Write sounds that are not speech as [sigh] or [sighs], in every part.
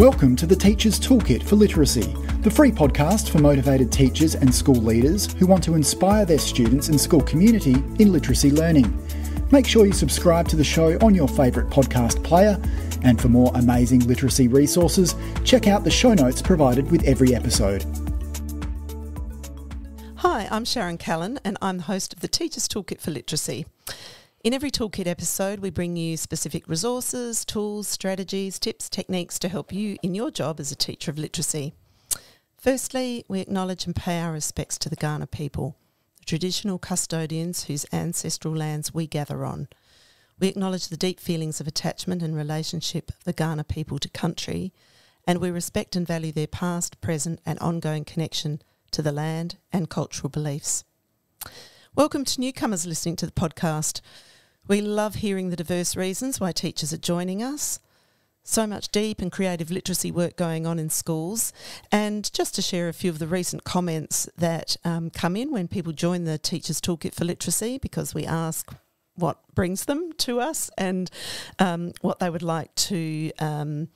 Welcome to the Teacher's Toolkit for Literacy, the free podcast for motivated teachers and school leaders who want to inspire their students and school community in literacy learning. Make sure you subscribe to the show on your favourite podcast player, and for more amazing literacy resources, check out the show notes provided with every episode. Hi, I'm Sharon Callan, and I'm the host of the Teacher's Toolkit for Literacy. In every Toolkit episode, we bring you specific resources, tools, strategies, tips, techniques to help you in your job as a teacher of literacy. Firstly, we acknowledge and pay our respects to the Kaurna people, the traditional custodians whose ancestral lands we gather on. We acknowledge the deep feelings of attachment and relationship of the Kaurna people to country, and we respect and value their past, present, and ongoing connection to the land and cultural beliefs. Welcome to newcomers listening to the podcast. We love hearing the diverse reasons why teachers are joining us. So much deep and creative literacy work going on in schools. And just to share a few of the recent comments that um, come in when people join the Teachers Toolkit for Literacy, because we ask what brings them to us and um, what they would like to. Um,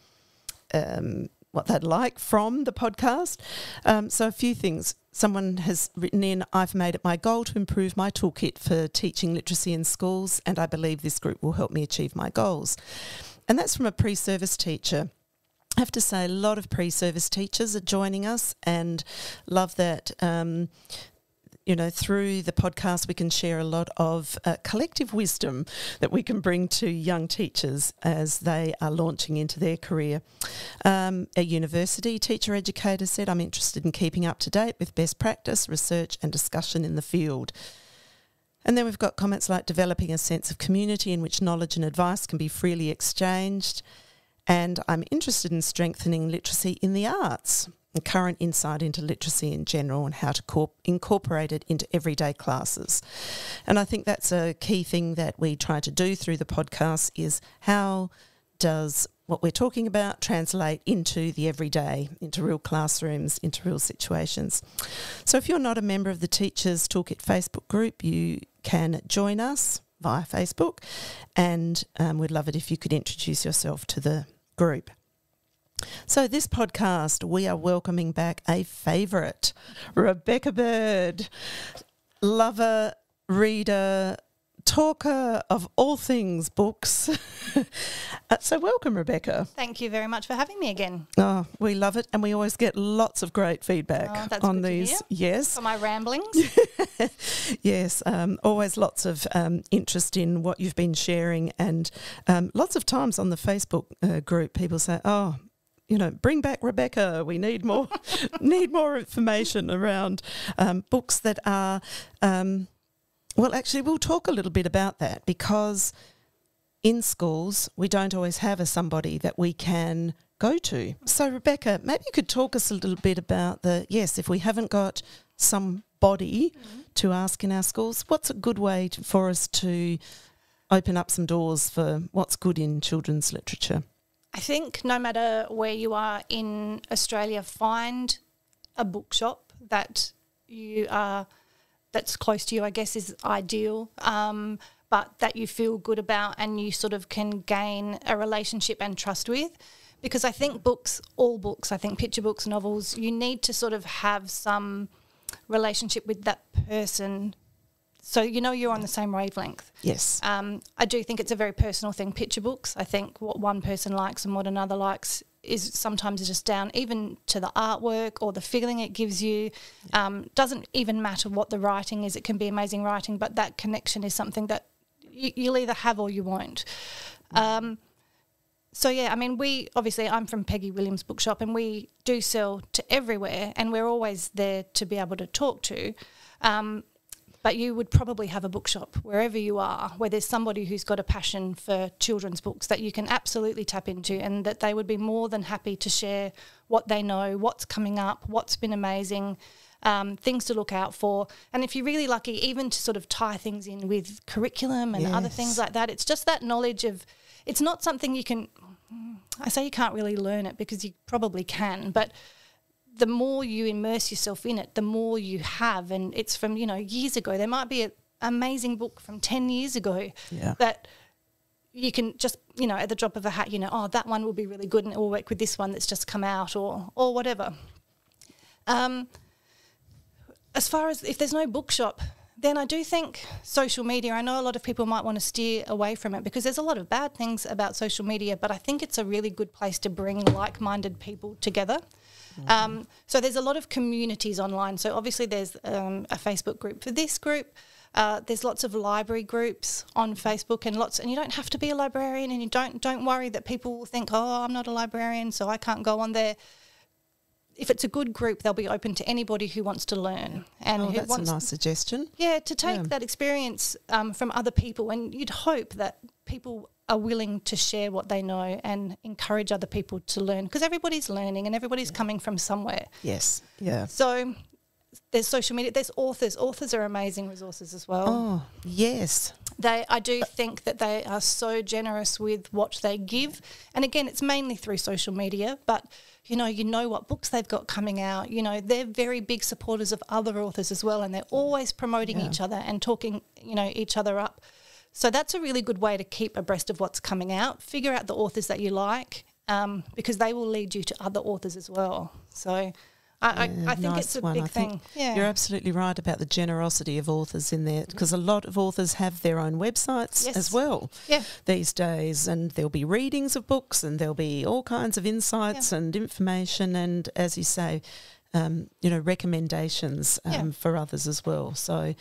um what they'd like from the podcast. Um, so, a few things. Someone has written in I've made it my goal to improve my toolkit for teaching literacy in schools, and I believe this group will help me achieve my goals. And that's from a pre service teacher. I have to say, a lot of pre service teachers are joining us and love that um, you know, through the podcast, we can share a lot of uh, collective wisdom that we can bring to young teachers as they are launching into their career. Um, a university teacher educator said, I'm interested in keeping up to date with best practice, research, and discussion in the field. And then we've got comments like developing a sense of community in which knowledge and advice can be freely exchanged. And I'm interested in strengthening literacy in the arts current insight into literacy in general and how to corp- incorporate it into everyday classes. And I think that's a key thing that we try to do through the podcast is how does what we're talking about translate into the everyday, into real classrooms, into real situations. So if you're not a member of the Teachers Toolkit Facebook group, you can join us via Facebook and um, we'd love it if you could introduce yourself to the group. So, this podcast, we are welcoming back a favourite, Rebecca Bird, lover, reader, talker of all things books. [laughs] uh, so, welcome, Rebecca. Thank you very much for having me again. Oh, we love it, and we always get lots of great feedback oh, on these. Yes, for my ramblings. [laughs] yes, um, always lots of um, interest in what you've been sharing, and um, lots of times on the Facebook uh, group, people say, "Oh." You know, bring back Rebecca. We need more, [laughs] need more information around um, books that are. Um, well, actually, we'll talk a little bit about that because in schools we don't always have a somebody that we can go to. So, Rebecca, maybe you could talk us a little bit about the yes, if we haven't got somebody mm-hmm. to ask in our schools, what's a good way to, for us to open up some doors for what's good in children's literature? I think no matter where you are in Australia, find a bookshop that you are that's close to you. I guess is ideal, um, but that you feel good about and you sort of can gain a relationship and trust with. Because I think books, all books, I think picture books, novels, you need to sort of have some relationship with that person so you know you're on the same wavelength. Yes. Um, I do think it's a very personal thing. Picture books. I think what one person likes and what another likes is sometimes just down even to the artwork or the feeling it gives you. Um, doesn't even matter what the writing is. It can be amazing writing, but that connection is something that you, will either have or you won't. Um, so yeah, I mean, we obviously I'm from Pegi Williams Bookshop, and we do sell to everywhere, and we're always there to be able to talk to. Um, but you would probably have a bookshop wherever you are where there's somebody who's got a passion for children's books that you can absolutely tap into and that they would be more than happy to share what they know, what's coming up, what's been amazing. Um, things to look out for. And if you're really lucky, even to sort of tie things in with curriculum and yes. other things like that, it's just that knowledge of it's not something you can. I say you can't really learn it because you probably can, but the more you immerse yourself in it, the more you have. And it's from, you know, years ago. There might be an amazing book from 10 years ago yeah. that you can just you know at the drop of a hat you know oh that one will be really good and it will work with this one that's just come out or or whatever um, as far as if there's no bookshop then I do think social media, I know a lot of people might want to steer away from it because there's a lot of bad things about social media, but I think it's a really good place to bring like minded people together. Mm-hmm. Um, so there's a lot of communities online. So obviously there's um, a Facebook group for this group. Uh, there's lots of library groups on Facebook and lots, and you don't have to be a librarian, and you don't don't worry that people will think, oh, I'm not a librarian, so I can't go on there if it's a good group, they'll be open to anybody who wants to learn and oh, who that's wants, a nice suggestion. Yeah, to take yeah. that experience um, from other people, and you'd hope that people are willing to share what they know and encourage other people to learn because everybody's learning and everybody's yeah. coming from somewhere. Yes, yeah. So there's social media. There's authors. Authors are amazing resources as well. Oh, yes. They, I do think that they are so generous with what they give, and again, it's mainly through social media, but you know, you know what books they've got coming out. You know, they're very big supporters of other authors as well, and they're always promoting yeah. each other and talking, you know, each other up. So that's a really good way to keep abreast of what's coming out. Figure out the authors that you like, um, because they will lead you to other authors as well. So I, yeah, I, I think nice it's a one. big I thing. Yeah. You're absolutely right about the generosity of authors in there because a lot of authors have their own websites yes. as well yeah. these days, and there'll be readings of books and there'll be all kinds of insights yeah. and information, and as you say, um, you know, recommendations um, for others as well. So,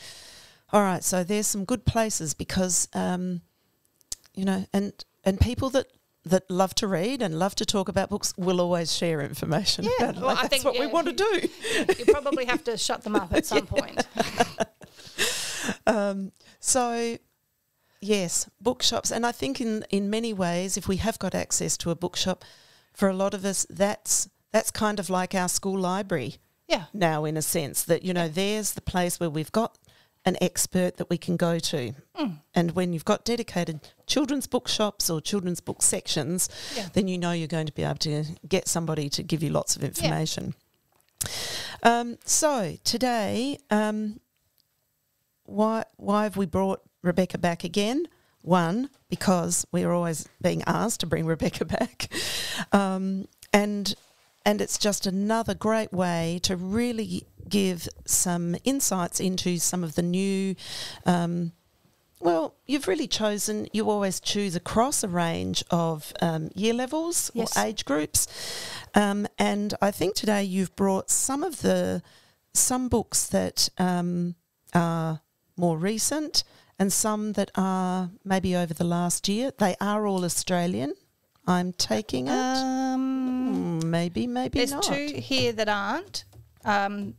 all right, so there's some good places because, um, you know, and and people that that love to read and love to talk about books will always share information. Yeah, well, like I think what yeah, we want to do. You probably have to shut them up at some [laughs] yeah. point. um, so, yes, bookshops, and I think in in many ways, if we have got access to a bookshop, for a lot of us, that's that's kind of like our school library. Yeah. Now, in a sense, that you know, there's the place where we've got an expert that we can go to. Mm. And when you've got dedicated children's bookshops or children's book sections, yeah. then you know you're going to be able to get somebody to give you lots of information. Yeah. Um, so today, um, why why have we brought Rebecca back again? One, because we are always being asked to bring [laughs] Rebecca back, um, and and it's just another great way to really give some insights into some of the new. Um, well, you've really chosen, you always choose across a range of um, year levels yes. or age groups. Um, and I think today you've brought some of the, some books that um, are more recent and some that are maybe over the last year. They are all Australian. I'm taking it. Maybe, maybe there's not. two here that aren't. Um,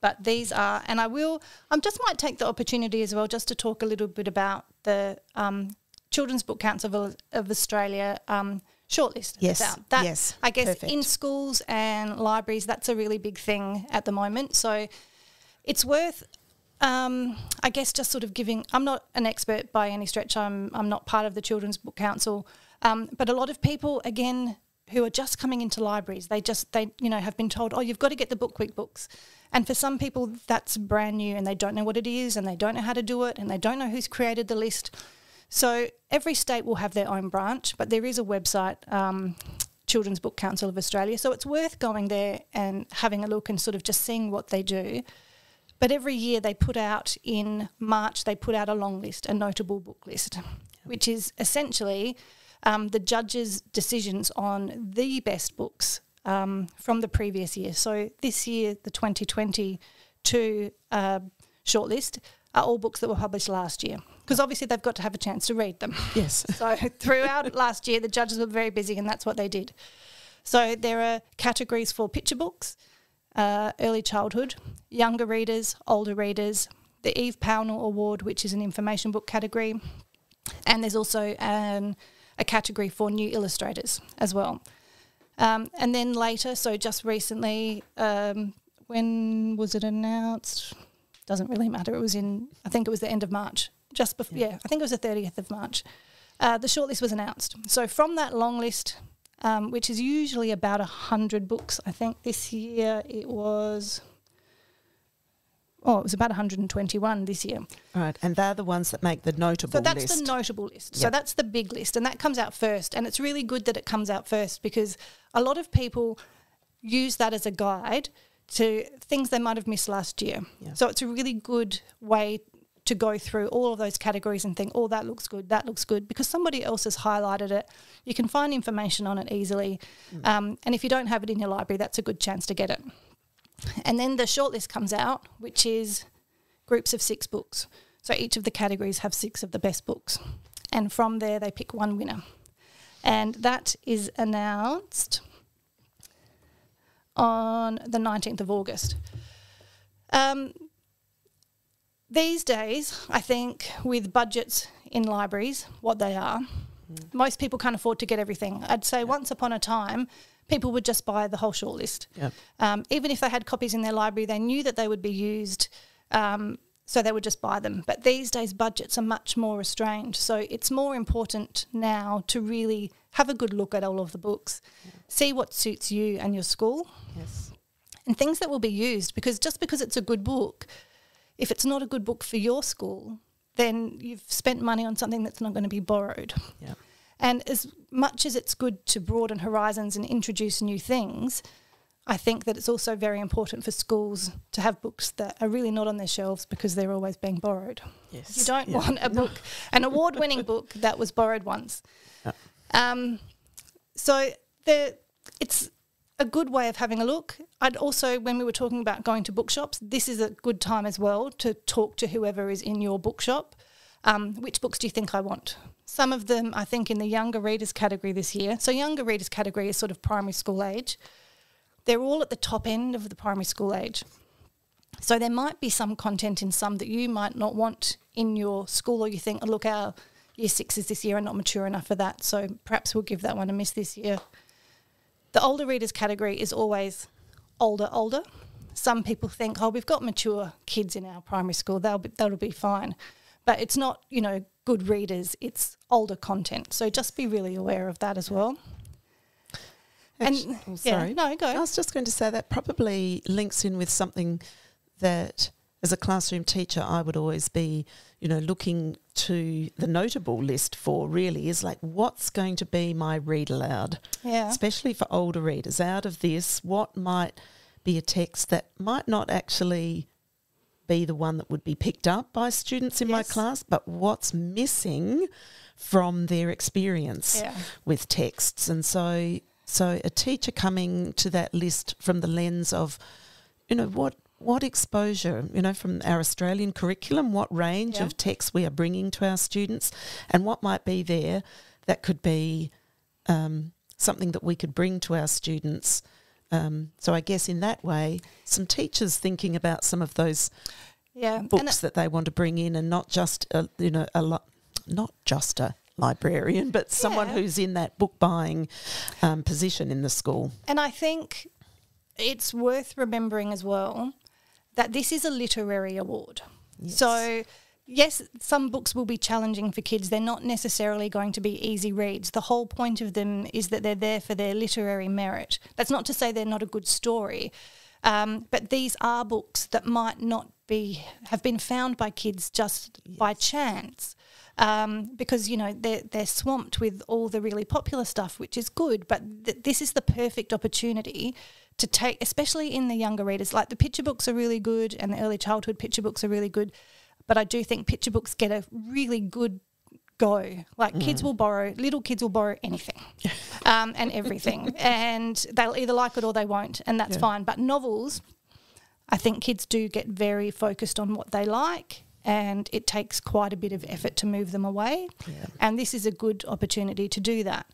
but these are, and I will, I um, just might take the opportunity as well just to talk a little bit about the um, Children's Book Council of, of Australia um, shortlist. Yes, that, yes. I guess perfect. in schools and libraries, that's a really big thing at the moment. So it's worth um, I guess just sort of giving. I'm not an expert by any stretch. I'm I'm not part of the Children's Book Council, um, but a lot of people again who are just coming into libraries, they just they you know have been told, oh, you've got to get the Book Week books. And for some people, that's brand new and they don't know what it is and they don't know how to do it and they don't know who's created the list. So every state will have their own branch, but there is a website, um, Children's Book Council of Australia. So it's worth going there and having a look and sort of just seeing what they do. But every year they put out in March, they put out a long list, a notable book list, which is essentially um, the judges' decisions on the best books um, from the previous year. So this year, the 2022 uh, shortlist are all books that were published last year because obviously they've got to have a chance to read them. [laughs] Yes. so throughout [laughs] last year, the judges were very busy, and that's what they did. So there are categories for picture books, uh, early childhood, younger readers, older readers, the Eve Pownall Award, which is an information book category, and there's also an, a category for new illustrators as well. Um, and then later, so just recently, um, when was it announced? Doesn't really matter. It was in, I think it was the end of March, just before, yeah, yeah I think it was the 30th of March. Uh, the shortlist was announced. So from that long list, um, which is usually about 100 books, I think this year it was oh, it was about 121 this year. Right, and they're the ones that make the notable list. So that's list. the notable list. So that's the big list, and that comes out first. And it's really good that it comes out first because a lot of people use that as a guide to things they might have missed last year. Yeah. So it's a really good way to go through all of those categories and think, oh, that looks good, that looks good, because somebody else has highlighted it. You can find information on it easily. Um, and if you don't have it in your library, that's a good chance to get it. And then the shortlist comes out, which is groups of six books. So each of the categories have six of the best books. And from there, they pick one winner. And that is announced on the 19th of August. Um, these days, I think with budgets in libraries, what they are, most people can't afford to get everything. I'd say once upon a time, people would just buy the whole shortlist. Yep. Um, even if they had copies in their library, they knew that they would be used, um, so they would just buy them. But these days, budgets are much more restrained. So it's more important now to really have a good look at all of the books, see what suits you and your school, Yes. and things that will be used. Because just because it's a good book, if it's not a good book for your school, then you've spent money on something that's not going to be borrowed. Yeah. And as much as it's good to broaden horizons and introduce new things, I think that it's also very important for schools to have books that are really not on their shelves because they're always being borrowed. Yes. You don't Yeah. want a book, an award winning [laughs] book that was borrowed once. Yeah. Um, so the, it's a good way of having a look. I'd also, when we were talking about going to bookshops, this is a good time as well to talk to whoever is in your bookshop. Um, which books do you think I want? Some of them, I think, in the younger readers category this year. So, younger readers category is sort of primary school age. They're all at the top end of the primary school age. So, there might be some content in some that you might not want in your school, or you think, oh, look, our year sixes this year are not mature enough for that. So, perhaps we'll give that one a miss this year. The older readers category is always older, older. Some people think, oh, we've got mature kids in our primary school, they'll be, that'll be fine. But it's not, you know, good readers, it's older content. So just be really aware of that as well. And oh, yeah, no, go. I was just going to say that probably links in with something that, as a classroom teacher, I would always be, you know, looking to the notable list for. Really, is like what's going to be my read aloud, Yeah. especially for older readers. Out of this, what might be a text that might not actually be the one that would be picked up by students in my class, but what's missing from their experience Yeah. with texts. And so so a teacher coming to that list from the lens of, you know, what what exposure, you know, from our Australian curriculum, what range Yeah. of texts we are bringing to our students, and what might be there that could be um, something that we could bring to our students. Um, so I guess in that way, some teachers thinking about some of those Yeah. Books that they want to bring in, and not just a, you know a lot, not just a librarian, but someone Yeah. who's in that book buying um, position in the school. And I think it's worth remembering as well that this is a literary award. So, yes, some books will be challenging for kids. They're not necessarily going to be easy reads. The whole point of them is that they're there for their literary merit. That's not to say they're not a good story. Um, but these are books that might not be have been found by kids just by chance um, because you know they're they're swamped with all the really popular stuff, which is good. But th- this is the perfect opportunity to take, especially in the younger readers. Like the picture books are really good, and the early childhood picture books are really good. But I do think picture books get a really good go. Like kids will borrow, little kids will borrow anything um, and everything, [laughs] and they'll either like it or they won't, and that's Yeah. fine. But novels, I think kids do get very focused on what they like, and it takes quite a bit of effort to move them away. Yeah. And this is a good opportunity to do that.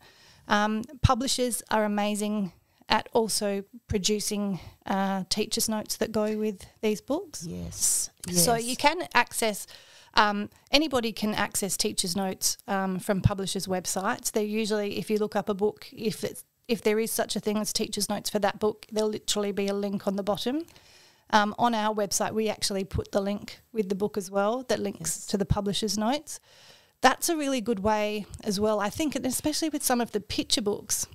Um, publishers are amazing at also producing uh, teachers' notes that go with these books. Yes. So you can access. Um, anybody can access teachers' notes um, from publishers' websites. They're usually, if you look up a book, if it's if there is such a thing as teachers' notes for that book, there'll literally be a link on the bottom. Um, on our website, we actually put the link with the book as well that links Yes. to the publisher's notes. That's a really good way as well, I think, and especially with some of the picture books.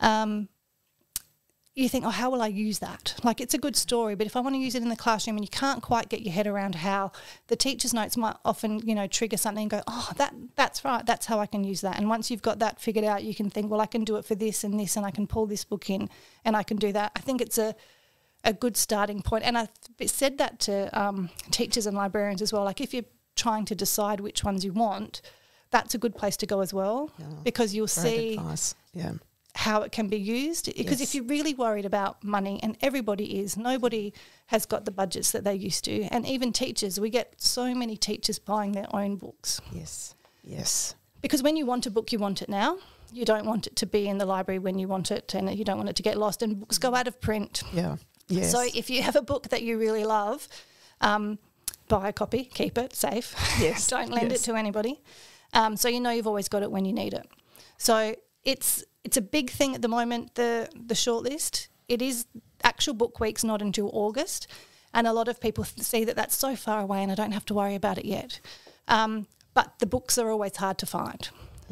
Um, you think, oh, how will I use that? Like, it's a good story, but if I want to use it in the classroom and you can't quite get your head around how the teacher's notes might often, you know, trigger something and go, oh, that that's right, that's how I can use that. And once you've got that figured out, you can think, well, I can do it for this and this, and I can pull this book in and I can do that. I think it's a a good starting point. And I've said that to um, teachers and librarians as well. Like, if you're trying to decide which ones you want, that's a good place to go as well Yeah. because you'll Great see advice. Yeah. How it can be used. Because Yes. if you're really worried about money, and everybody is, nobody has got the budgets that they used to. And even teachers, we get so many teachers buying their own books. Yes. Yes. Because when you want a book, you want it now. You don't want it to be in the library when you want it, and you don't want it to get lost. And books go out of print. Yeah. Yes. So if you have a book that you really love, um, buy a copy, keep it safe. [laughs] Yes, Don't lend yes. it to anybody. Um, so you know you've always got it when you need it. So it's it's a big thing at the moment. The the shortlist. It is actual book week's not until August, and a lot of people th- see that that's so far away, and I don't have to worry about it yet. Um, but the books are always hard to find.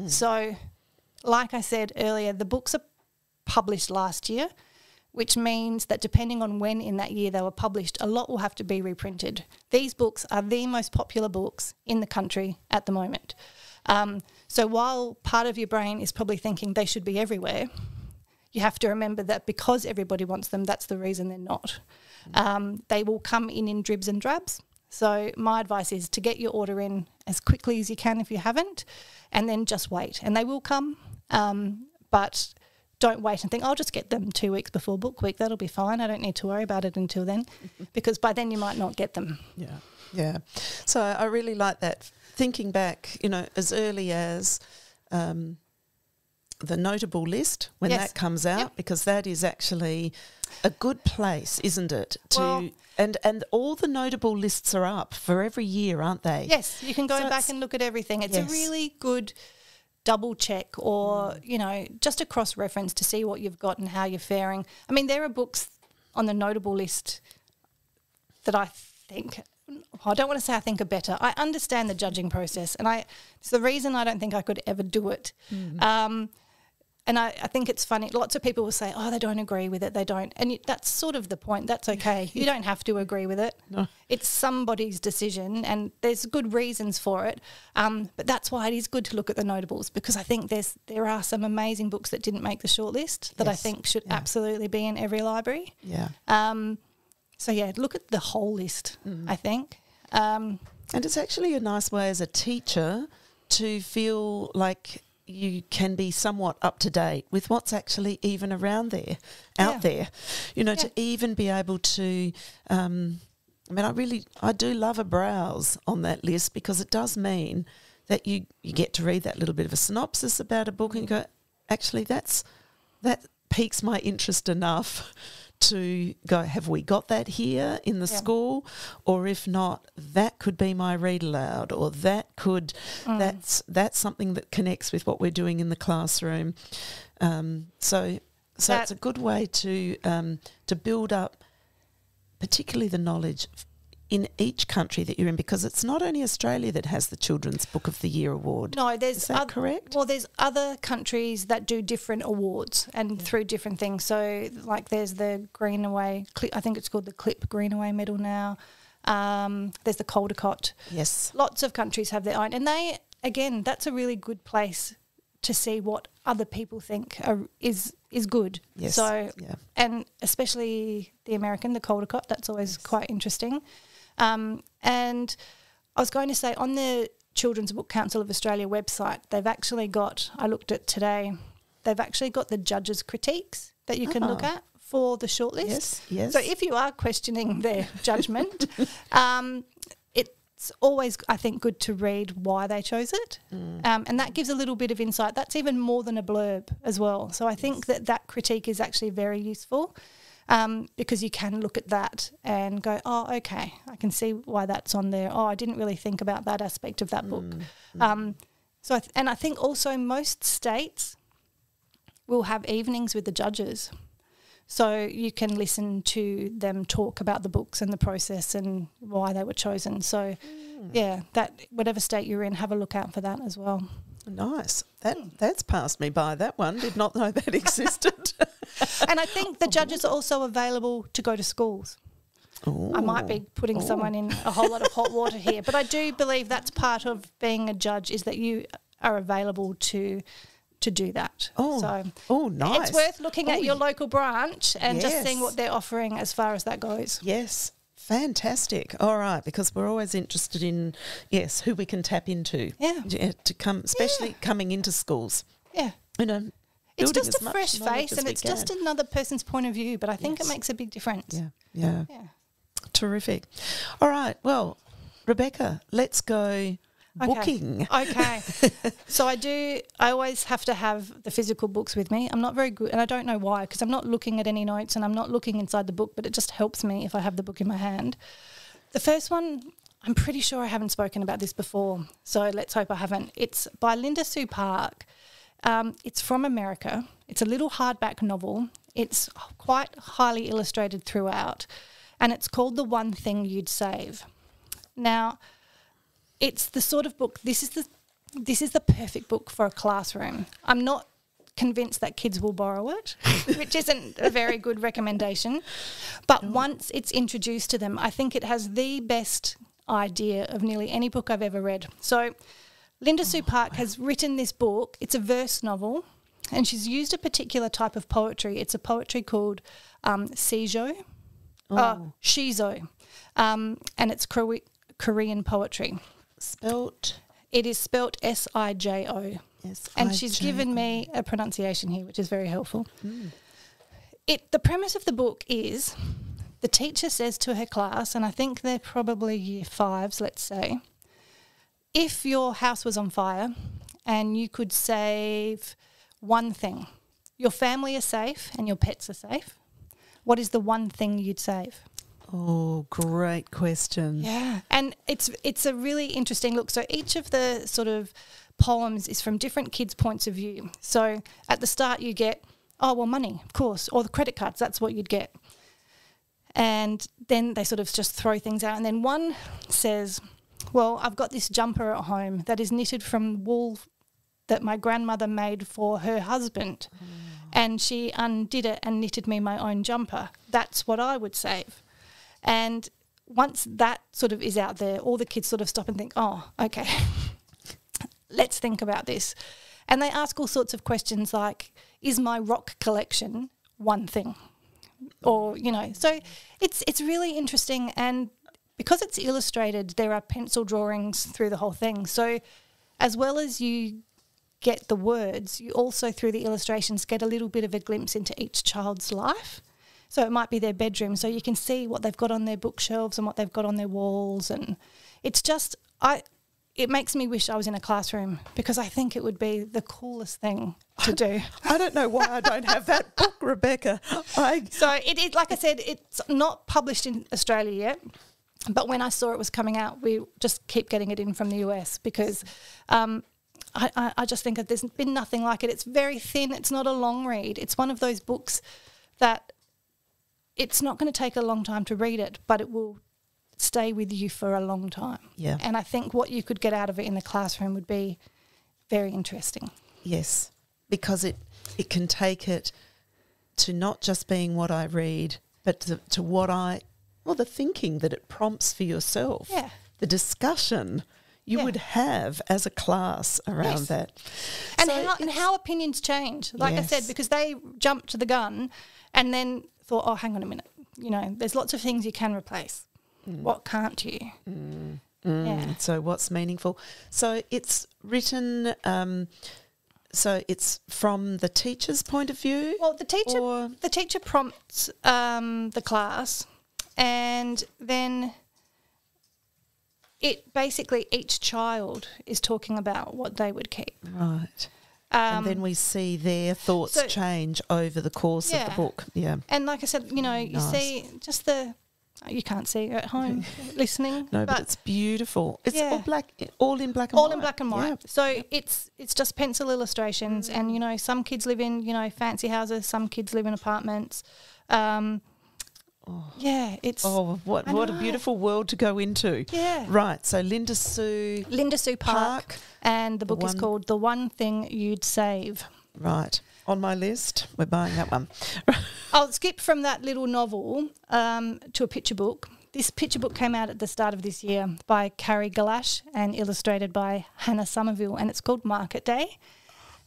So, like I said earlier, the books are published last year which means that depending on when in that year they were published, a lot will have to be reprinted. These books are the most popular books in the country at the moment. Um, so while part of your brain is probably thinking they should be everywhere, you have to remember that because everybody wants them, that's the reason they're not. Um, they will come in in dribs and drabs. So my advice is to get your order in as quickly as you can if you haven't, and then just wait. And they will come, um, but don't wait and think I'll just get them two weeks before book week. That'll be fine. I don't need to worry about it until then, [laughs] because by then you might not get them. Yeah, yeah. So I really like that. Thinking back, you know, as early as um, the notable list when Yes. that comes out, Yep. because that is actually a good place, isn't it? To Well- and and all the notable lists are up for every year, aren't they? Yes, you can go So back and look at everything. It's Yes. a really good double check or, you know, just a cross reference to see what you've got and how you're faring. I mean, there are books on the notable list that I think I don't want to say I think are better. I understand the judging process, and I it's the reason I don't think I could ever do it. Um, and I, I think it's funny. Lots of people will say, "Oh, they don't agree with it. They don't," and you, that's sort of the point. That's [laughs] okay. You don't have to agree with it. No. It's somebody's decision, and there's good reasons for it. Um, but that's why it is good to look at the notables because I think there's there are some amazing books that didn't make the shortlist that I think should Yeah. absolutely be in every library. Yeah. Um, so yeah, look at the whole list. I think. Um, And it's actually a nice way as a teacher to feel like you can be somewhat up to date with what's actually even around there, out Yeah. there. You know, to even be able to. Um, I mean, I really, I do love a browse on that list because it does mean that you you get to read that little bit of a synopsis about a book and go, actually, that's that piques my interest enough to go, have we got that here in the Yeah. school? Or if not, that could be my read aloud, or that could Mm. that's that's something that connects with what we're doing in the classroom. Um, so so That- it's a good way to um, to build up, particularly the knowledge in each country that you're in, because it's not only Australia that has the Children's Book of the Year award. no, there's Is that correct? Well, there's other countries that do different awards and through different things. So, like, there's the Greenaway, I think it's called the CILIP Greenaway Medal now. Um, there's the Caldecott. Yes. Lots of countries have their own, and they again, that's a really good place to see what other people think are, is is good. Yes. So, yeah. and especially the American, the Caldecott, that's always quite interesting. Um, and I was going to say on the Children's Book Council of Australia website, they've actually got, I looked at today, they've actually got the judges' critiques that you can look Ah. at for the shortlist. Yes. Yes. So if you are questioning their [laughs] judgment, um, it's always, I think, good to read why they chose it. Mm. Um, and that gives a little bit of insight. That's even more than a blurb as well. So I think that that critique is actually very useful um, because you can look at that and go, oh, okay, I can see why that's on there. Oh, I didn't really think about that aspect of that book. Mm. Um, so, I th- and I think also most states will have evenings with the judges. So you can listen to them talk about the books and the process and why they were chosen. So, Mm. yeah, that whatever state you're in, have a look out for that as well. Nice. That that's passed me by. That one did not know that [laughs] existed. and I think the judges are also available to go to schools. I might be putting someone in a whole lot of hot water here, but I do believe that's part of being a judge is that you are available to to do that. Oh, so oh, nice. it's worth looking Oh, at your local branch and just seeing what they're offering as far as that goes. Yes. Fantastic. All right, because we're always interested in yes, who we can tap into. Yeah. to come, especially coming into schools. Yeah. You know, It's just a fresh face and it's just another person's point of view, but I think Yes. it makes a big difference. yeah, yeah, Yeah. terrific. All right, well, Rebecca, let's go Okay. booking. Okay. [laughs] so I do, I always have to have the physical books with me. I'm not very good, and I don't know why, because I'm not looking at any notes and I'm not looking inside the book, but it just helps me if I have the book in my hand. The first one, I'm pretty sure I haven't spoken about this before, so let's hope I haven't. It's by Linda Sue Park. Um, it's from America. It's a little hardback novel. It's quite highly illustrated throughout, and it's called The One Thing You'd Save. Now, it's the sort of book this is the this is the perfect book for a classroom. I'm not convinced that kids will borrow it, [laughs] which isn't a very good recommendation. But once it's introduced to them, I think it has the best idea of nearly any book I've ever read. So Linda Sue Park has written this book. It's a verse novel, and she's used a particular type of poetry. It's a poetry called um, Seijo, uh, Shizo, um, and it's Kore- Korean poetry. Spelt. It is spelt S I J O. Yes, And she's given me a pronunciation here, which is very helpful. It the premise of the book is the teacher says to her class, and I think they're probably year fives, let's say, if your house was on fire and you could save one thing, your family is safe and your pets are safe. What is the one thing you'd save? Oh, great question. Yeah, and it's it's a really interesting look. So each of the sort of poems is from different kids' points of view. So at the start you get, oh well, money, of course, or the credit cards. That's what you'd get. And then they sort of just throw things out. And then one says, well, I've got this jumper at home that is knitted from wool that my grandmother made for her husband. Oh. And she undid it and knitted me my own jumper. That's what I would save. And once that sort of is out there, all the kids sort of stop and think, oh, okay, [laughs] let's think about this. And they ask all sorts of questions like, is my rock collection one thing? Or, you know, so it's it's really interesting and because it's illustrated, there are pencil drawings through the whole thing. So as well as you get the words, you also through the illustrations get a little bit of a glimpse into each child's life. So it might be their bedroom, so you can see what they've got on their bookshelves and what they've got on their walls, and it's just I. It makes me wish I was in a classroom because I think it would be the coolest thing to do. I don't know why I don't have that book, Rebecca. I [laughs] So it is, like I said, it's not published in Australia yet. But when I saw it was coming out, we just keep getting it in from the US because um, I, I, I just think that there's been nothing like it. It's very thin. It's not a long read. It's one of those books that it's not going to take a long time to read it, but it will stay with you for a long time. Yeah. And I think what you could get out of it in the classroom would be very interesting. Yes, because it it can take it to not just being what I read, but to, to what I well the thinking that it prompts for yourself. Yeah. The discussion you Yeah. would have as a class around Yes. that. and So how and how opinions change. Like I said, because they jumped to the gun and then thought, oh, hang on a minute. You know, there's lots of things you can replace. What can't you? Yeah. So what's meaningful? So it's written. Um, so it's from the teacher's point of view. Well, the teacher Or- the teacher prompts um, the class, and then it basically each child is talking about what they would keep. right. Um, and then we see their thoughts so- change over the course of the book. Yeah. And like I said, you know, you Nice. see just the you can't see at home [laughs] listening, No, but, it's beautiful. It's all black, all in black and all white. in black and white. Yeah. So it's it's just pencil illustrations, and you know, some kids live in you know fancy houses, some kids live in apartments. Um, Yeah, it's Oh, what I what a beautiful world to go into. yeah. Right. So Linda Sue Linda Sue Park, Park. and the The book is called The One Thing You'd Save. Right. On my list. We're buying that one. [laughs] I'll skip from that little novel um, to a picture book. This picture book came out at the start of this year by Carrie Gallasch and illustrated by Hannah Sommerville, and it's called Market Day.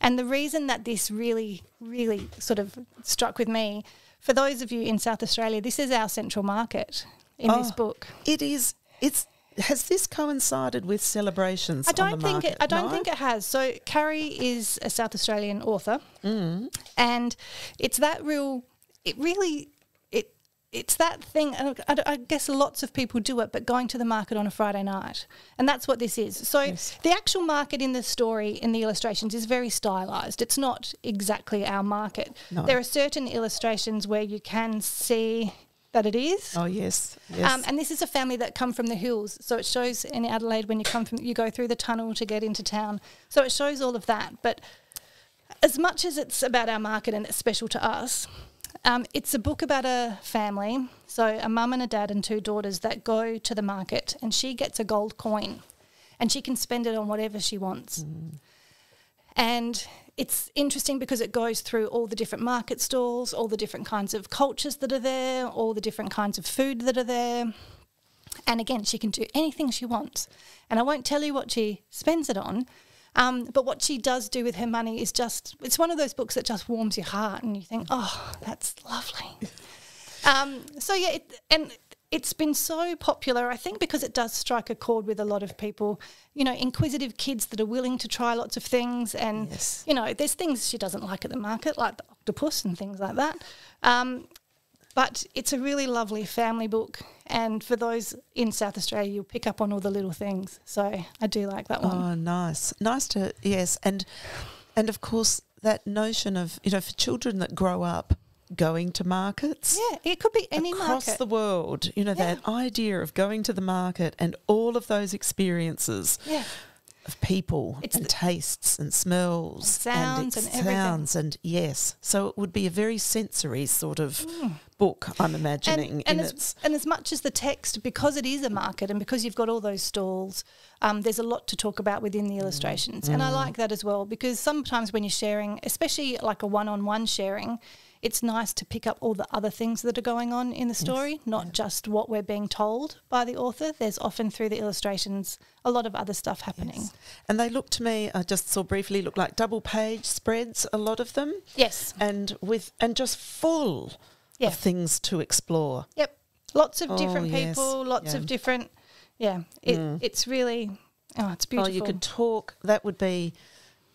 And the reason that this really, really sort of struck with me, for those of you in South Australia, this is our central market in this Oh. book. It is. It's. Has this coincided with celebrations? I don't think market? it, I don't No? think it has. So Carrie is a South Australian author, Mm. and it's that real. It really it's that thing. and I, I guess lots of people do it, but going to the market on a Friday night, and that's what this is. So Yes. the actual market in the story in the illustrations is very stylized. It's not exactly our market. No. There are certain illustrations where you can see that it is. Oh yes. Yes. Um, and this is a family that come from the hills, so it shows in Adelaide when you come from, you go through the tunnel to get into town. So it shows all of that. But as much as it's about our market and it's special to us, um, it's a book about a family, so a mum and a dad and two daughters that go to the market, and she gets a gold coin, and she can spend it on whatever she wants. And it's interesting because it goes through all the different market stalls, all the different kinds of cultures that are there, all the different kinds of food that are there. And again, she can do anything she wants. And I won't tell you what she spends it on, um, but what she does do with her money is just, it's one of those books that just warms your heart and you think, oh, that's lovely. [laughs] um, so, yeah, it, and it's been so popular, I think, because it does strike a chord with a lot of people. You know, inquisitive kids that are willing to try lots of things. And, Yes. you know, there's things she doesn't like at the market, like the octopus and things like that. Um, but it's a really lovely family book. And for those in South Australia, you'll pick up on all the little things. So I do like that one. Oh, nice, nice to yes, and and of course that notion of you know for children that grow up going to markets yeah, it could be any across market. Across the world, you know that idea of going to the market and all of those experiences yeah. Of people It's and the- tastes and smells sounds ex- and sounds and yes, so it would be a very sensory sort of book. I'm imagining Mm. and, and, as, and as much as the text, because it is a market and because you've got all those stalls, um, there's a lot to talk about within the illustrations. And I like that as well because sometimes when you're sharing, especially like a one on one sharing, it's nice to pick up all the other things that are going on in the story, not just what we're being told by the author. There's often through the illustrations a lot of other stuff happening. and they look to me. I just saw briefly look like double page spreads. A lot of them. Yes. and with and just full Yeah. of things to explore. Yep. Lots of Oh, different yes. people, lots Yeah. Mm. of different. Yeah. It, It's really. Oh, it's beautiful. Oh, you could talk. That would be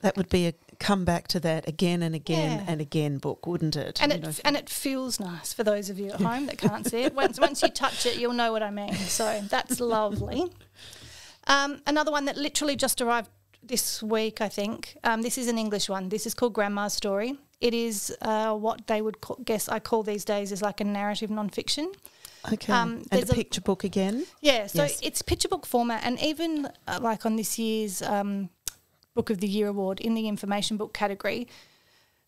that would be a come back to that again and again Yeah. and again book, wouldn't it? and You it know, and it feels nice for those of you at home that can't see it. Once [laughs] once you touch it, you'll know what I mean. So that's lovely. Um, another one that literally just arrived this week, I think. Um, this is an English one. This is called Grandma's Story. It is uh, what they would call, guess I call these days is like a narrative nonfiction. okay, um, and a a- picture book again. Yeah, so Yes. it's picture book format, and even uh, like on this year's um, Book of the Year award in the information book category,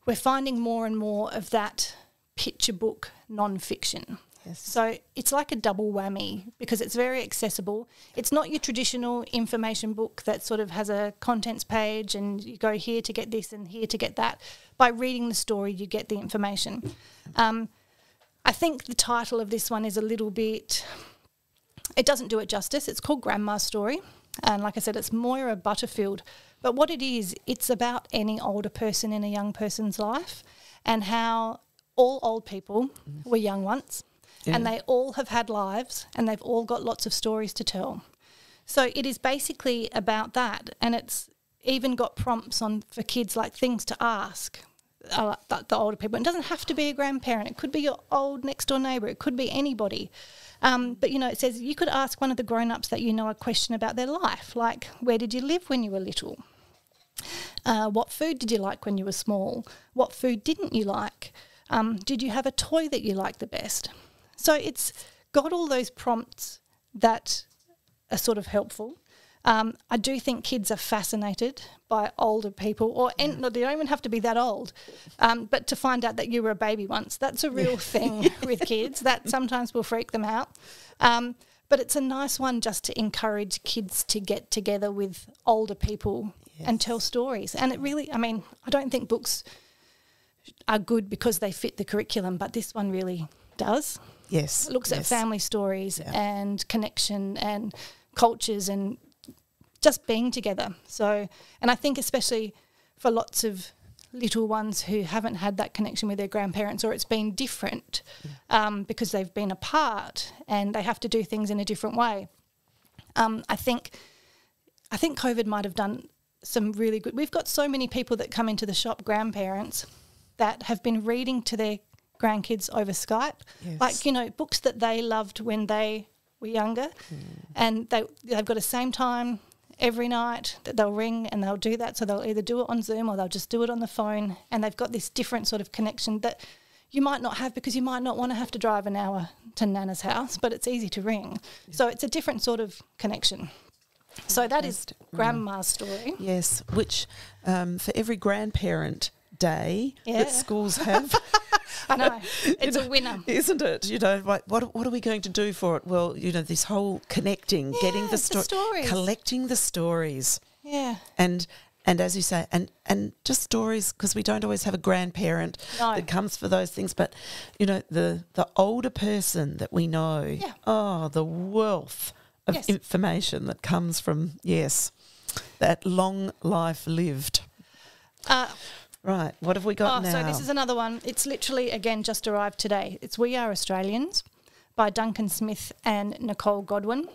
we're finding more and more of that picture book non-fiction. Yes. So it's like a double whammy because it's very accessible. It's not your traditional information book that sort of has a contents page and you go here to get this and here to get that. By reading the story, you get the information. Um, I think the title of this one is a little bit it doesn't do it justice. It's called Grandma's Story. And like I said, it's Moira Butterfield. But what it is, it's about any older person in a young person's life and how all old people were young once and they all have had lives and they've all got lots of stories to tell. So it is basically about that. And it's even got prompts on for kids like things to ask the, the older people. It doesn't have to be a grandparent. It could be your old next door neighbour. It could be anybody. Um, but you know, it says you could ask one of the grown ups that you know a question about their life, like where did you live when you were little? Uh, what food did you like when you were small? What food didn't you like? Um, did you have a toy that you liked the best? So it's got all those prompts that are sort of helpful. Um, I do think kids are fascinated by older people, or and they don't even have to be that old, um, but to find out that you were a baby once, that's a real thing [laughs] with kids. That sometimes will freak them out. Um, but it's a nice one just to encourage kids to get together with older people and tell stories. And it really, I mean, I don't think books are good because they fit the curriculum, but this one really does. Yes. It looks at family stories Yeah. and connection and cultures and just being together. So, and I think especially for lots of little ones who haven't had that connection with their grandparents or it's been different um, because they've been apart and they have to do things in a different way. Um, I think I think COVID might have done some really good. We've got so many people that come into the shop, grandparents, that have been reading to their grandkids over Skype, Yes. like you know books that they loved when they were younger, and they they've got the same time every night that they'll ring and they'll do that. So they'll either do it on Zoom or they'll just do it on the phone, and they've got this different sort of connection that you might not have because you might not want to have to drive an hour to Nana's house, but it's easy to ring. So it's a different sort of connection. So that is Mm. grandma's story. Yes, which um, for every grandparent day Yeah. that schools [laughs] have, [laughs] I know. It's a winner. isn't it? You know, like what what are we going to do for it? Well, you know, this whole connecting, getting the, it's the stories. collecting the stories, Yeah. and and as you say, and and just stories because we don't always have a grandparent No. that comes for those things, but you know, the the older person that we know, Yeah. oh, the wealth of Yes. information that comes from yes, that long life lived. Uh, Right, what have we got oh, now? so this is another one. It's literally, again, just arrived today. It's We Are Australians by Duncan Smith and Nicole Godwin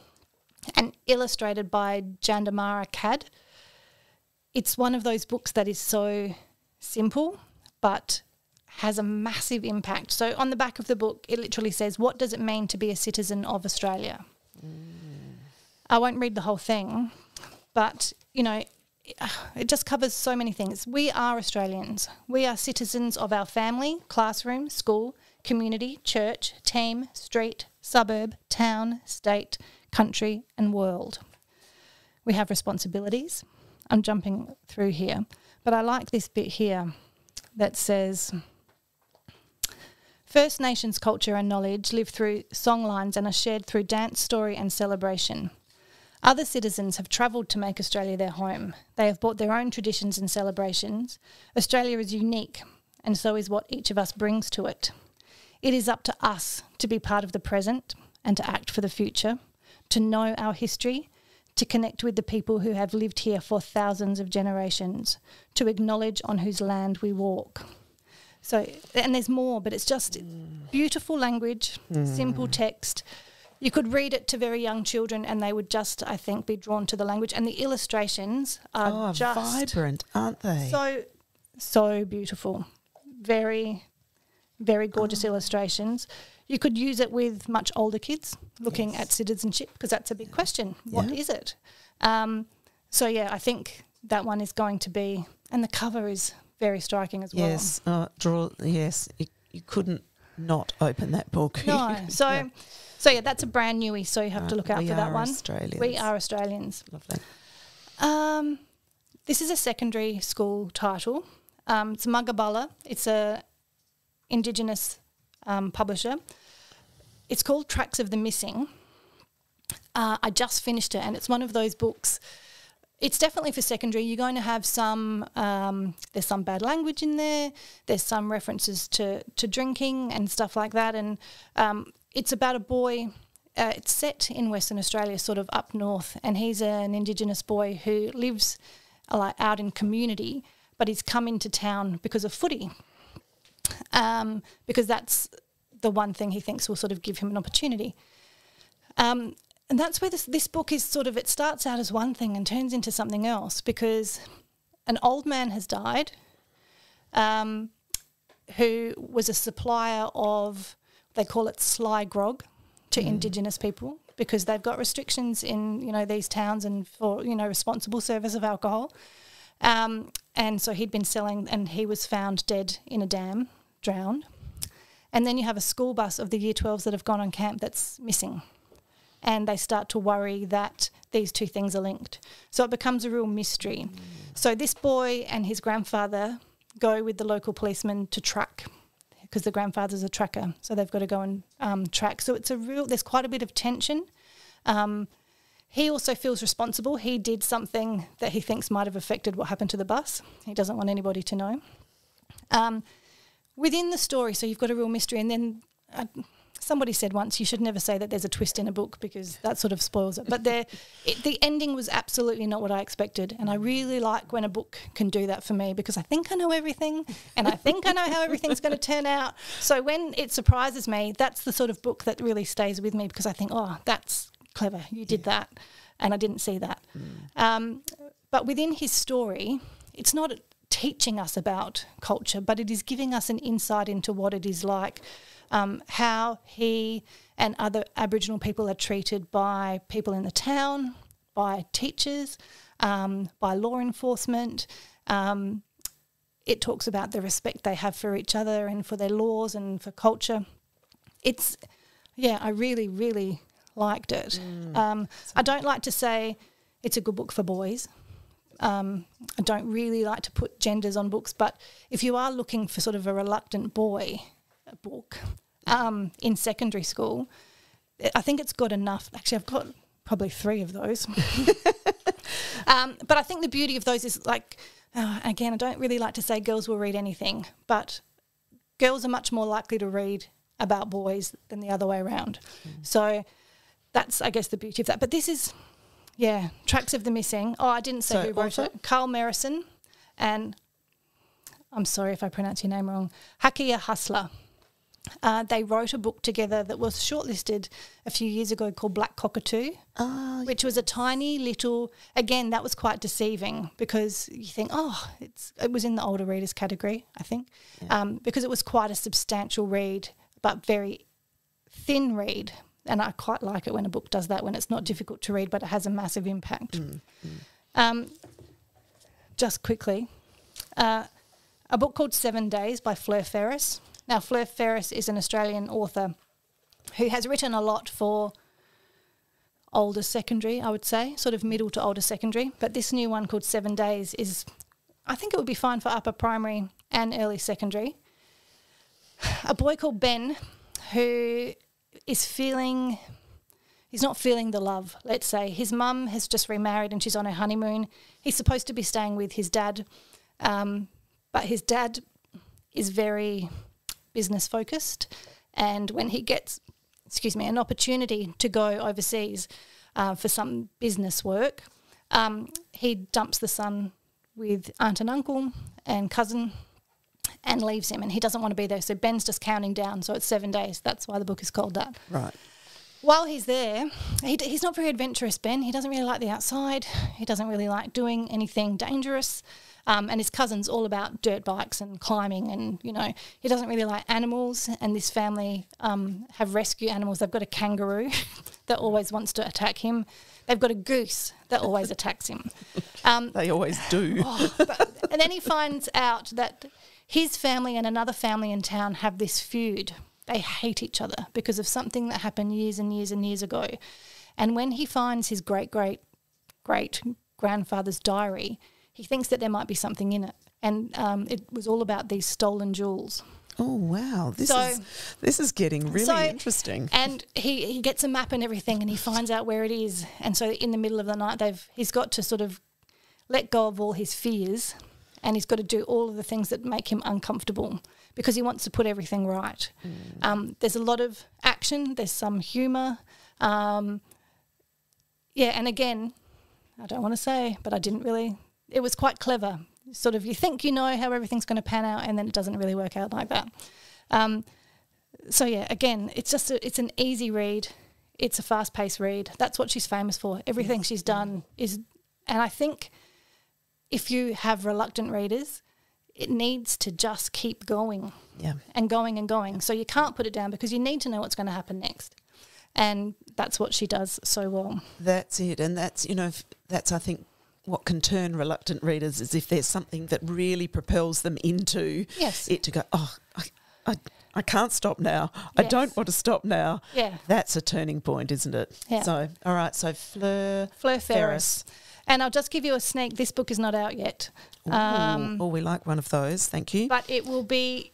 and illustrated by Jandamarra Cadd. It's one of those books that is so simple but has a massive impact. So on the back of the book, it literally says, What does it mean to be a citizen of Australia? Mm. I won't read the whole thing, but you know, [sighs] it just covers so many things. We are Australians. We are citizens of our family, classroom, school, community, church, team, street, suburb, town, state, country, and world. We have responsibilities. I'm jumping through here, but I like this bit here that says First Nations culture and knowledge live through songlines and are shared through dance, story, and celebration. Other citizens have travelled to make Australia their home. They have brought their own traditions and celebrations. Australia is unique, and so is what each of us brings to it. It is up to us to be part of the present and to act for the future, to know our history, to connect with the people who have lived here for thousands of generations, to acknowledge on whose land we walk. So, and there's more, but it's just beautiful language, mm. simple text. You could read it to very young children, and they would just, I think, be drawn to the language. And the illustrations are oh, just vibrant, aren't they? so, so beautiful. Very, very gorgeous illustrations. You could use it with much older kids looking Yes. at citizenship because that's a big question. What Yeah. is it? Um, so, yeah, I think that one is going to be, and the cover is very striking as well. yes, oh, draw. Yes, you, you couldn't not open that book. No. [laughs] So, Yeah. So yeah, that's a brand newie. So you have to look out we for that one. Australians. We are Australians. lovely. Um, this is a secondary school title. Um, it's Magabala. It's a Indigenous um, publisher. It's called Tracks of the Missing. Uh, I just finished it, and it's one of those books. It's definitely for secondary. You're going to have some. Um, there's some bad language in there. There's some references to to drinking and stuff like that. And um, it's about a boy. Uh, it's set in Western Australia, sort of up north, and he's an Indigenous boy who lives uh, like out in community, but he's come into town because of footy, um, because that's the one thing he thinks will sort of give him an opportunity. Um, and that's where this, this book is sort of, it starts out as one thing and turns into something else because an old man has died um, who was a supplier of, they call it sly grog to Indigenous people because they've got restrictions in, you know, these towns and for, you know, responsible service of alcohol. Um, and so he'd been selling and he was found dead in a dam, drowned. And then you have a school bus of the year 12s that have gone on camp that's missing. and they start to worry that these two things are linked. So it becomes a real mystery. So this boy and his grandfather go with the local policeman to track because the grandfather's a tracker, so they've got to go and um, track. So it's a real. There's quite a bit of tension. Um, he also feels responsible. He did something that he thinks might have affected what happened to the bus. He doesn't want anybody to know. Um, within the story, so you've got a real mystery, and then uh, somebody said once you should never say that there's a twist in a book because that sort of spoils it. But there, [laughs] it, the ending was absolutely not what I expected, and I really like when a book can do that for me because I think I know everything, and I think I know how everything's going to turn out. So when it surprises me, that's the sort of book that really stays with me because I think, oh, that's clever, you did that, and I didn't see that. Um, but within his story, it's not teaching us about culture, but it is giving us an insight into what it is like um, how he and other Aboriginal people are treated by people in the town, by teachers, um, by law enforcement. Um, it talks about the respect they have for each other and for their laws and for culture. It's, yeah, I really, really liked it. Mm. Um, I don't like to say it's a good book for boys. Um, I don't really like to put genders on books, but if you are looking for sort of a reluctant boy book um, in secondary school, I think it's got enough. Actually, I've got probably three of those. [laughs] um, but I think the beauty of those is like, uh, again, I don't really like to say girls will read anything, but girls are much more likely to read about boys than the other way around. Mm. So that's, I guess, the beauty of that. But this is, yeah, Tracks of the Missing. Oh, I didn't say so who wrote it. Carl Merrison and I'm sorry if I pronounce your name wrong. Hakea Hustler. Uh, they wrote a book together that was shortlisted a few years ago called Black Cockatoo, oh, which was a tiny little. Again, that was quite deceiving because you think, oh, it's it was in the older readers category, I think, yeah. um, because it was quite a substantial read, but very thin read. And I quite like it when a book does that, when it's not difficult to read, but it has a massive impact. Mm, mm. Um, just quickly, uh, a book called Seven Days by Fleur Ferris now, Fleur Ferris is an Australian author who has written a lot for older secondary, I would say, sort of middle to older secondary. But this new one called Seven Days is, I think it would be fine for upper primary and early secondary. [sighs] A boy called Ben who is feeling, he's not feeling the love, let's say. His mum has just remarried and she's on her honeymoon. He's supposed to be staying with his dad, um, but his dad is very business focused. And when he gets, excuse me, an opportunity to go overseas uh, for some business work, um, he dumps the son with aunt and uncle and cousin and leaves him, and he doesn't want to be there. So Ben's just counting down. So it's seven days. That's why the book is called that. Right. While he's there, he, he's not very adventurous, Ben. He doesn't really like the outside. He doesn't really like doing anything dangerous. Um, and his cousin's all about dirt bikes and climbing, and you know he doesn't really like animals. And this family um, have rescue animals. They've got a kangaroo [laughs] that always wants to attack him. They've got a goose that always attacks him. [laughs] Um, they always do. [laughs] oh, but, and then he finds out that his family and another family in town have this feud. They hate each other because of something that happened years and years and years ago. And when he finds his great great great grandfather's diary, he thinks that there might be something in it. And um, it was all about these stolen jewels. Oh wow! This so, is this is getting really so, interesting. And he, he gets a map and everything, and he finds out where it is. And so in the middle of the night, they've he's got to sort of let go of all his fears, and he's got to do all of the things that make him uncomfortable because he wants to put everything right. Mm. Um, there's a lot of action. There's some humour. Um, yeah, and again, I don't want to say, but I didn't really it was quite clever. Sort of, you think you know how everything's going to pan out, and then it doesn't really work out like that. Um, so yeah, again, it's just a, it's an easy read. It's a fast-paced read. That's what she's famous for. Everything she's done is, and I think if you have reluctant readers, it needs to just keep going, yeah, and going and going. So you can't put it down because you need to know what's going to happen next, and that's what she does so well. That's it, and that's you know that's I think what can turn reluctant readers is if there's something that really propels them into yes. it to go, oh, I, I, I can't stop now. I don't want to stop now. Yeah. That's a turning point, isn't it? Yeah. So, all right. So, Fleur Fleur Ferris. Ferris. And I'll just give you a sneak. This book is not out yet, um, oh, we like one of those. Thank you. but it will be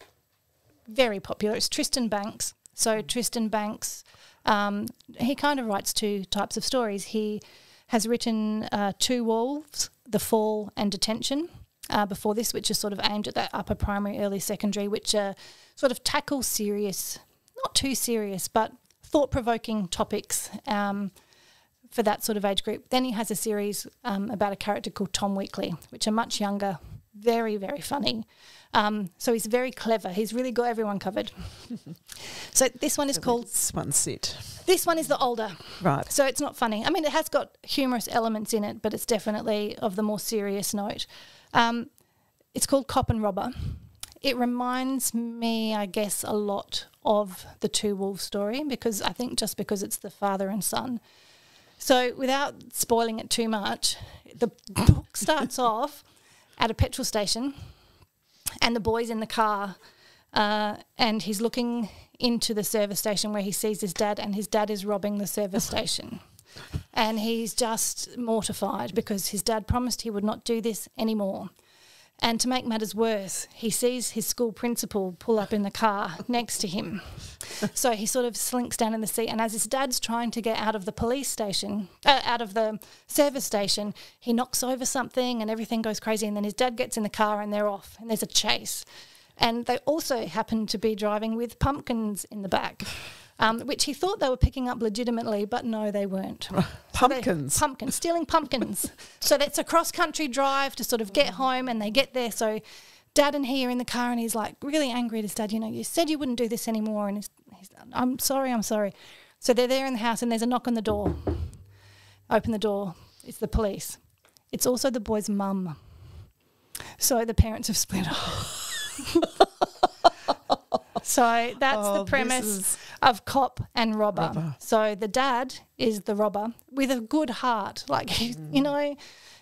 very popular. It's Tristan Bancks. So Tristan Bancks, um, he kind of writes two types of stories. He has written uh, Two Wolves, The Fall, and Detention. Uh, before this, which is sort of aimed at that upper primary, early secondary, which uh, sort of tackle serious, not too serious, but thought provoking topics. Um, for that sort of age group. Then he has a series um, about a character called Tom Weekly, which are much younger, very, very funny. Um, so he's very clever. He's really got everyone covered. [laughs] so this one is called, This one's set. this one is the older. Right. So it's not funny. I mean, it has got humorous elements in it, but it's definitely of the more serious note. Um, it's called Cop and Robber. It reminds me, I guess, a lot of the Two Wolves story because I think just because it's the father and son. So, without spoiling it too much, the book starts [laughs] off at a petrol station, and the boy's in the car, uh, and he's looking into the service station where he sees his dad, and his dad is robbing the service [laughs] station. And he's just mortified because his dad promised he would not do this anymore. And to make matters worse, he sees his school principal pull up in the car next to him. So he sort of slinks down in the seat, and as his dad's trying to get out of the police station, uh, out of the service station, he knocks over something, and everything goes crazy. And then his dad gets in the car, and they're off, and there's a chase. And they also happen to be driving with pumpkins in the back, um, which he thought they were picking up legitimately, but no, they weren't. [laughs] So they- Pumpkins. pumpkins, stealing pumpkins. so that's a cross country drive to sort of get home, and they get there. So dad and he are in the car, and he's like really angry at his dad. You know, you said you wouldn't do this anymore, and he's, he's I'm sorry, I'm sorry. So they're there in the house, and there's a knock on the door. Open the door. It's the police. It's also the boy's mum. So the parents have split up. [laughs] so that's Oh, the premise is- of cop and robber. Robber. So the dad is the robber with a good heart. [laughs] Like, Mm. you know,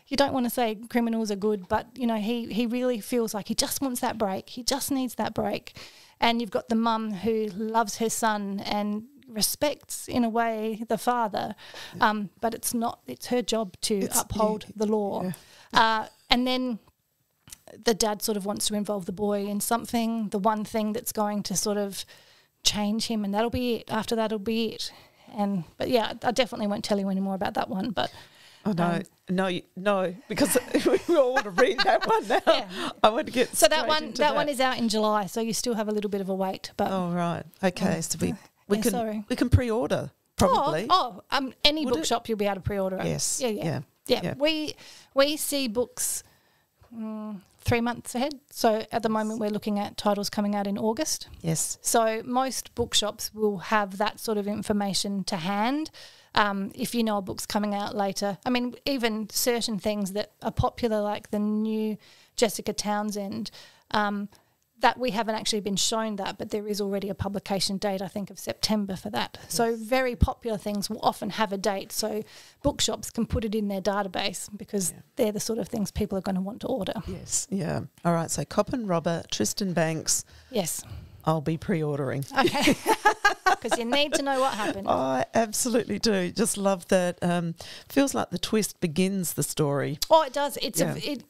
you don't want to say criminals are good, but, you know, he, he really feels like he just wants that break. He just needs that break. And you've got the mum who loves her son and respects, in a way, the father. Um, but it's not, it's her job to It's- uphold yeah, the law. Uh, and then the dad sort of wants to involve the boy in something, the one thing that's going to sort of change him, and that'll be it. After that'll be it. And but yeah, I definitely won't tell you any more about that one. But Oh no, Um, no, no, because [laughs] we all want to read that one now. Yeah. I want to get so that one into that, one is out in July, so you still have a little bit of a wait. But Oh right, okay. So we we yeah, can sorry. we can pre-order probably. Oh, oh um, any Would it? bookshop you'll be able to pre-order it. Yes, Yeah, yeah, yeah, yeah. yeah. We we see books mm, three months ahead. So at the moment we're looking at titles coming out in August. Yes. So most bookshops will have that sort of information to hand. Um, if you know a book's coming out later, I mean, even certain things that are popular, like the new Jessica Townsend, um, that we haven't actually been shown that, but there is already a publication date, I think, of September for that. So very popular things will often have a date, so bookshops can put it in their database because they're the sort of things people are going to want to order. Yes. Yeah. All right. So Cop and Robber, Tristan Bancks. Yes, I'll be pre-ordering. okay, [laughs] because you need to know what happened. I absolutely do. Just love that. Um, feels like the twist begins the story. Oh, it does. It's Yeah. a it.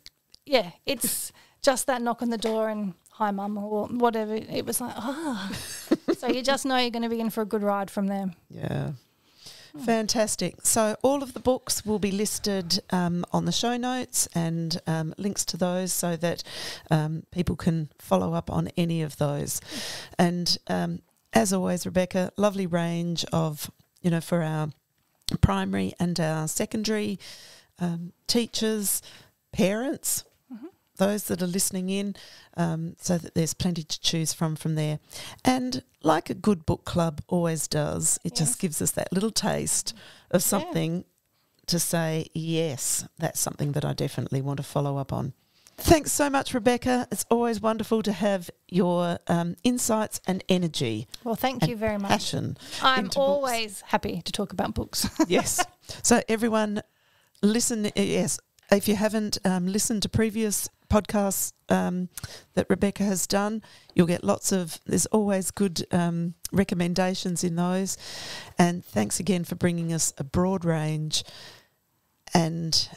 Yeah, it's just that knock on the door and hi, mum, or whatever. It was like ah. so you just know you're going to be in for a good ride from there. Yeah. Fantastic. So, all of the books will be listed um, on the show notes and um, links to those so that um, people can follow up on any of those. And um, as always, Rebecca, lovely range of, you know, for our primary and our secondary um, teachers, parents, those that are listening in, um, so that there's plenty to choose from from there. And like a good book club always does, it Yes. just gives us that little taste of something to say, yes, that's something that I definitely want to follow up on. Thanks so much, Rebecca. It's always wonderful to have your um, insights and energy, Well, thank you very much. passion. I'm into books. always happy to talk about books. [laughs] yes. So everyone, listen. Yes, if you haven't um, listened to previous podcasts um, that Rebecca has done. You'll get lots of, there's always good um, recommendations in those. And thanks again for bringing us a broad range and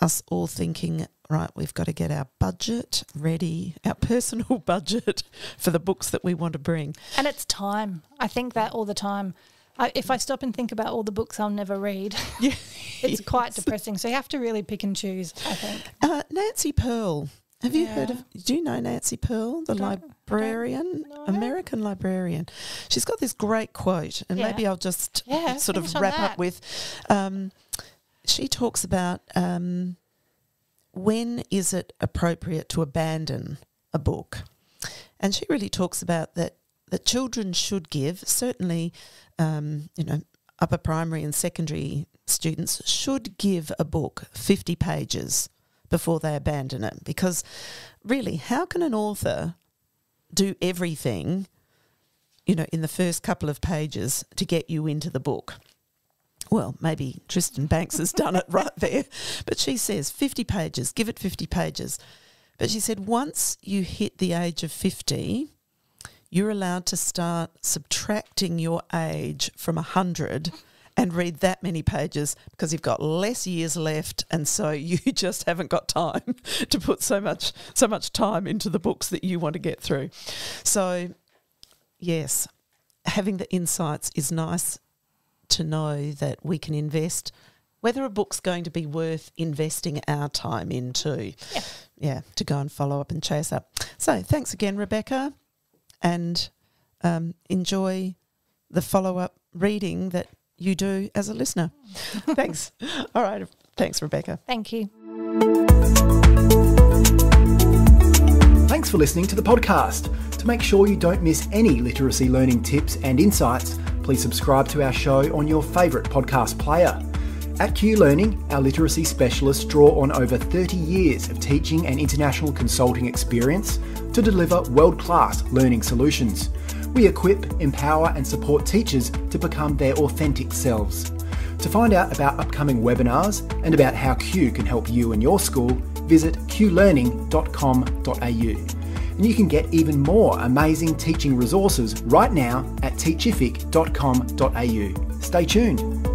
us all thinking, right, we've got to get our budget ready, our [laughs] personal budget for the books that we want to bring. And it's time. I think that all the time. I, if I stop and think about all the books I'll never read, [laughs] Yeah. [laughs] it's quite depressing. So you have to really pick and choose, I think. Uh, Nancy Pearl. Have you heard of? Do you know Nancy Pearl, the Don't- I don't librarian. American librarian? She's got this great quote, and Yeah. maybe I'll just Yeah, sort of wrap up with. Um, she talks about um, when is it appropriate to abandon a book, and she really talks about that that children should give. Certainly, um, you know, upper primary and secondary students should give a book fifty pages before they abandon it. Because really how can an author do everything you know in the first couple of pages to get you into the book? Well maybe Tristan Bancks has done it [laughs] right there. But she says 50 pages give it 50 pages. But she said once you hit the age of 50 you're allowed to start subtracting your age from 100 and read that many pages because you've got less years left and so [laughs] you just haven't got time to put so much so much time into the books that you want to get through. So yes, having the insights is nice to know that we can invest whether a book's going to be worth investing our time into. Yeah. Yeah, to go and follow up and chase up. So thanks again, Rebecca, and um, enjoy the follow up reading that you do as a listener. [laughs] thanks. All right. Thanks, Rebecca. Thank you. Thanks for listening to the podcast. To make sure you don't miss any literacy learning tips and insights, please subscribe to our show on your favourite podcast player. At Cue Learning, our literacy specialists draw on over 30 years of teaching and international consulting experience to deliver world class learning solutions. We equip, empower, and support teachers to become their authentic selves. To find out about upcoming webinars and about how Q can help you and your school, visit cuelearning.com.au. And you can get even more amazing teaching resources right now at teachific.com.au. Stay tuned.